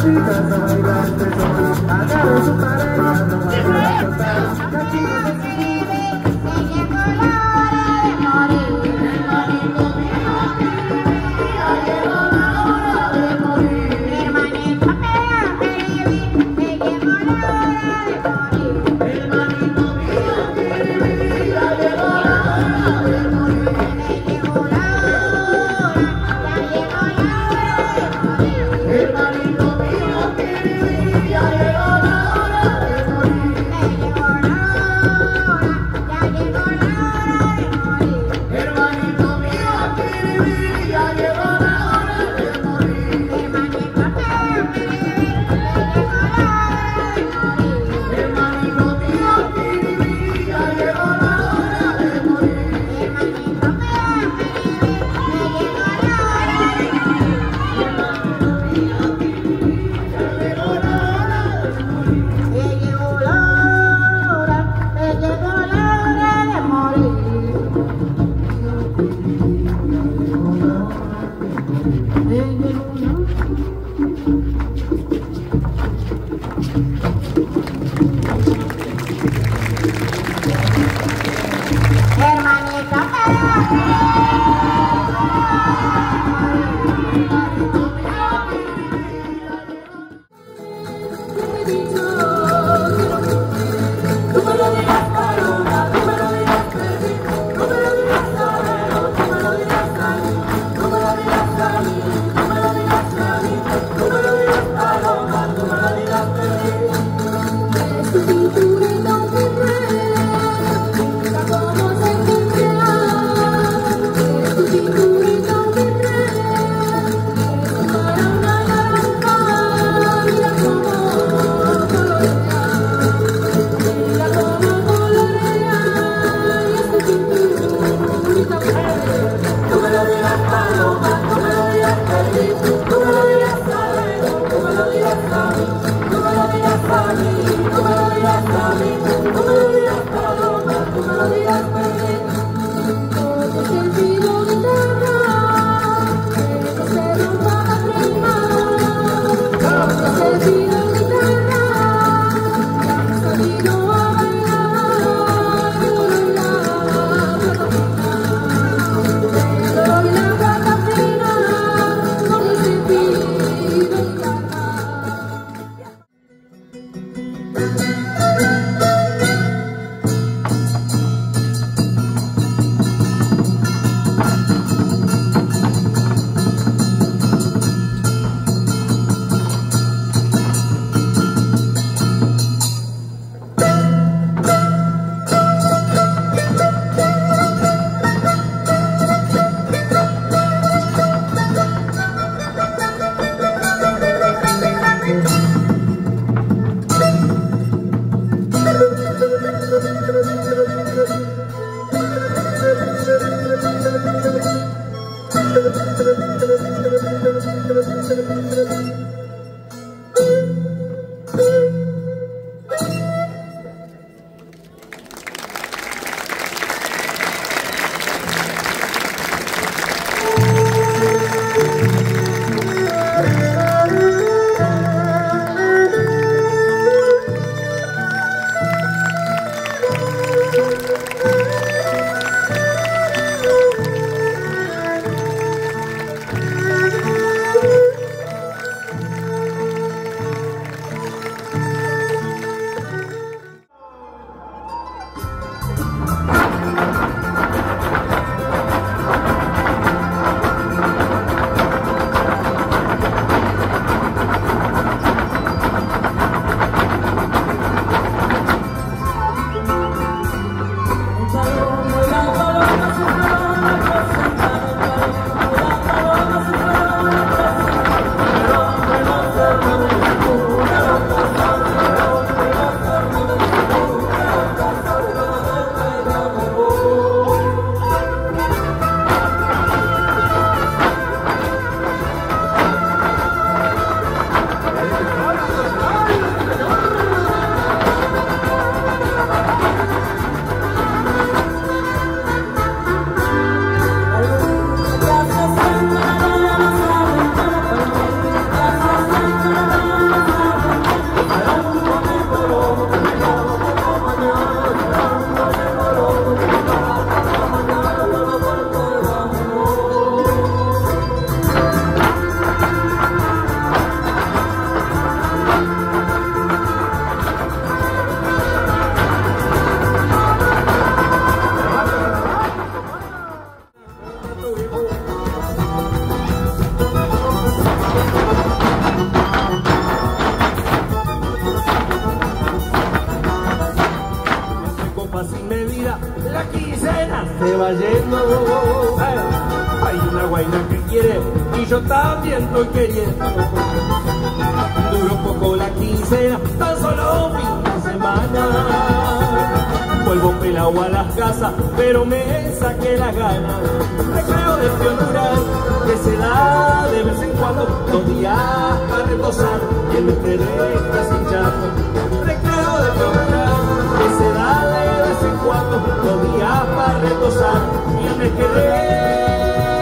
chica, soy la tesoro. Hagamos. yani se Thank you. Va yendo. Hay una guaina que quiere y yo también estoy queriendo. Duró poco la quincena, tan solo fin de semana. Vuelvo pelado a las casas, pero me saqué las ganas. Recreo de pionural, que se da de vez en cuando, dos días para reposar y el me deja sin chato cuando lo vi a retosar y me quedé.